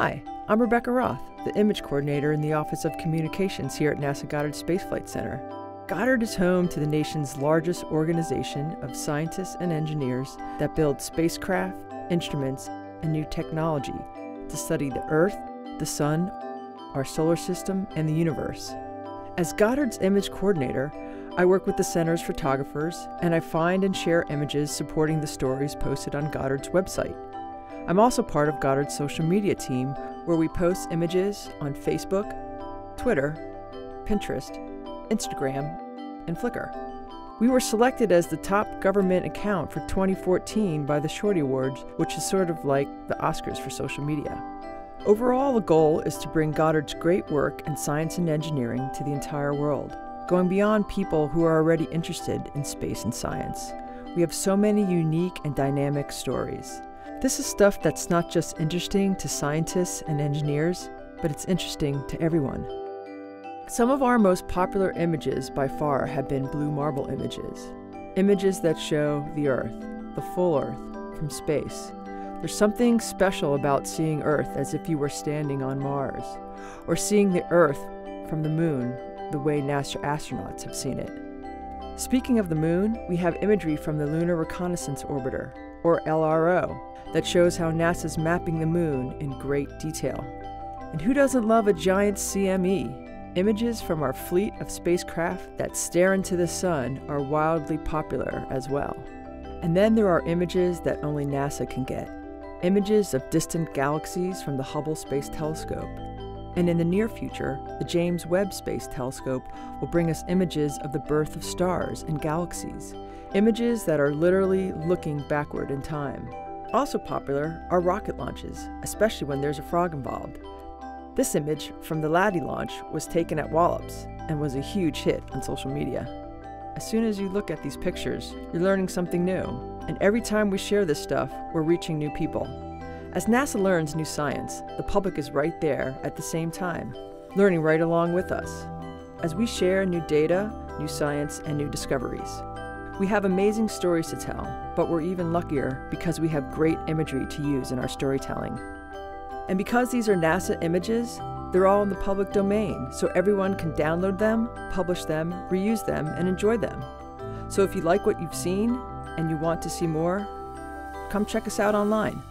Hi, I'm Rebecca Roth, the image coordinator in the Office of Communications here at NASA Goddard Space Flight Center. Goddard is home to the nation's largest organization of scientists and engineers that build spacecraft, instruments, and new technology to study the Earth, the Sun, our solar system, and the universe. As Goddard's image coordinator, I work with the center's photographers and I find and share images supporting the stories posted on Goddard's website. I'm also part of Goddard's social media team where we post images on Facebook, Twitter, Pinterest, Instagram, and Flickr. We were selected as the top government account for 2014 by the Shorty Awards, which is sort of like the Oscars for social media. Overall, the goal is to bring Goddard's great work in science and engineering to the entire world, going beyond people who are already interested in space and science. We have so many unique and dynamic stories. This is stuff that's not just interesting to scientists and engineers, but it's interesting to everyone. Some of our most popular images by far have been blue marble images. Images that show the Earth, the full Earth, from space. There's something special about seeing Earth as if you were standing on Mars, or seeing the Earth from the moon the way NASA astronauts have seen it. Speaking of the moon, we have imagery from the Lunar Reconnaissance Orbiter, or LRO, that shows how NASA's mapping the moon in great detail. And who doesn't love a giant CME? Images from our fleet of spacecraft that stare into the sun are wildly popular as well. And then there are images that only NASA can get images of distant galaxies from the Hubble Space Telescope. And in the near future, the James Webb Space Telescope will bring us images of the birth of stars and galaxies, images that are literally looking backward in time. Also popular are rocket launches, especially when there's a frog involved. This image from the LADEE launch was taken at Wallops and was a huge hit on social media. As soon as you look at these pictures, you're learning something new, and every time we share this stuff, we're reaching new people. As NASA learns new science, the public is right there at the same time, learning right along with us. As we share new data, new science, and new discoveries, we have amazing stories to tell, but we're even luckier because we have great imagery to use in our storytelling. And because these are NASA images, they're all in the public domain, so everyone can download them, publish them, reuse them, and enjoy them. So if you like what you've seen and you want to see more, come check us out online.